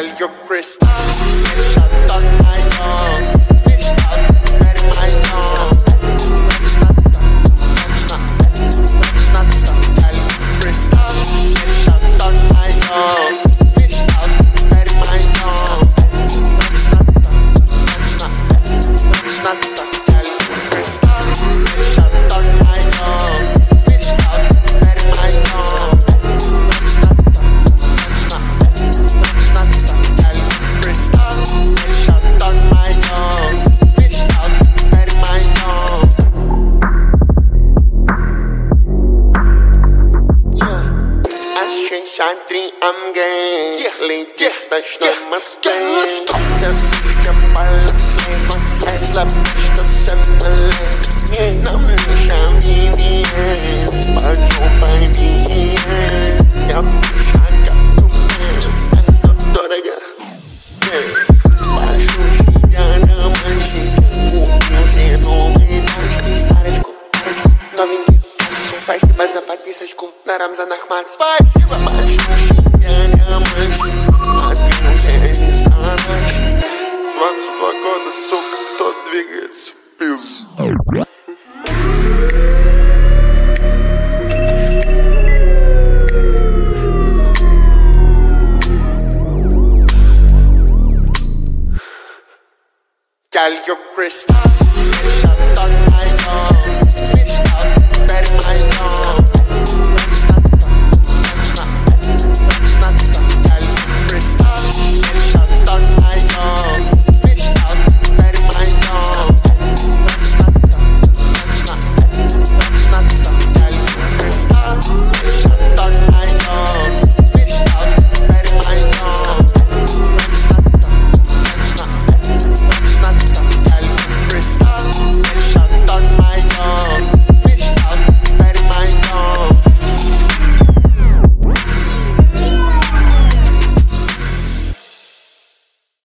Calcio Crystal. Shut up, I know. Shantri, I'm gay. Yeah, Lead yeah, bitch, yeah, yeah, let's go. Just the balance, my ass left, the symbol. Yeah, I'm shouting, yeah. Новеньких. Спасибо за подписочку на Рамзан Ахмат Спасибо большое, я не мальчик А не станешь 22 года, сука, кто двигается? Пиз Girl, you crystal Shut